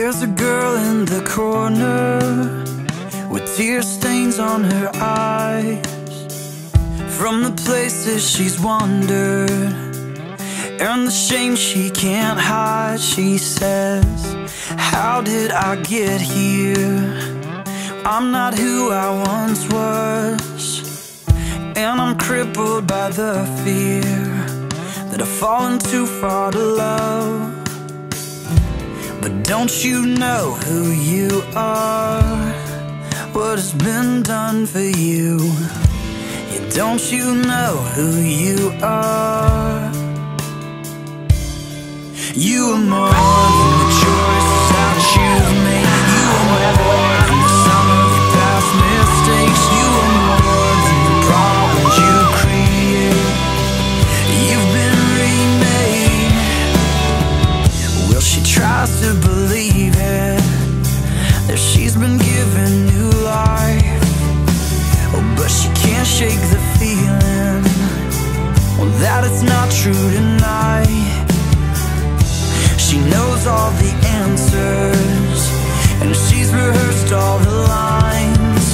There's a girl in the corner With tear stains on her eyes. From the places she's wandered And the shame she can't hide She says, how did I get here? I'm not who I once was. And I'm crippled by the fear That I've fallen too far to love. But don't you know who you are? What has been done for you? Yeah, don't you know who you are? You are more than the choices that you've made. You are more. all the answers. And she's rehearsed all the lines.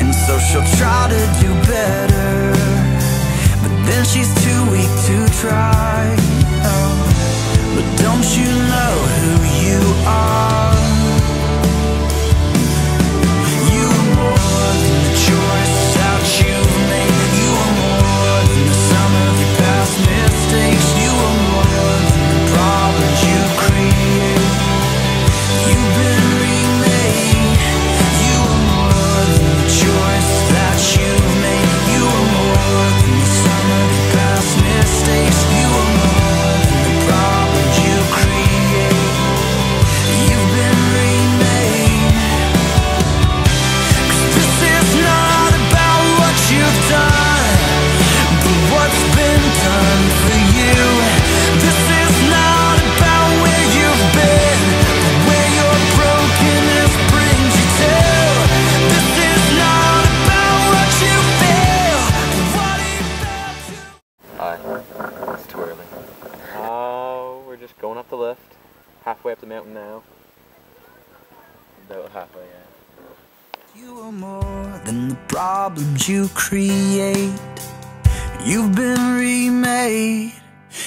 And so she'll try to do better. But then she's too weak to try. the mountain now. About halfway, yeah. You are more than the problems you create. You've been remade.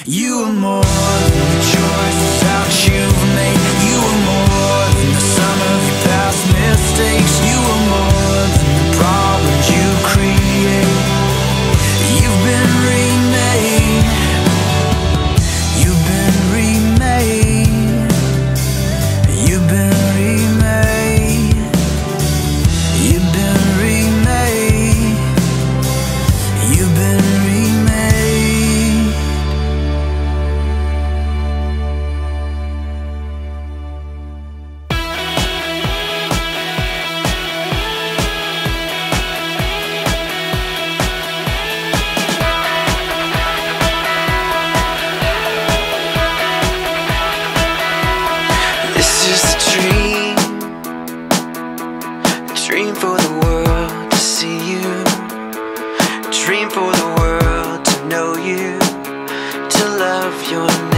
You are more than the choices out you've made. dream for the world to know you, to love your name.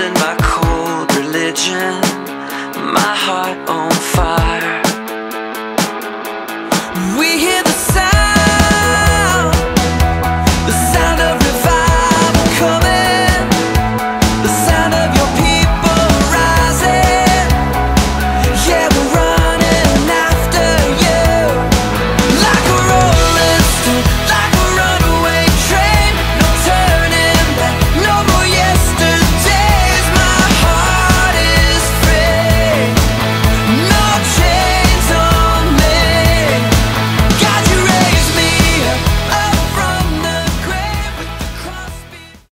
In my.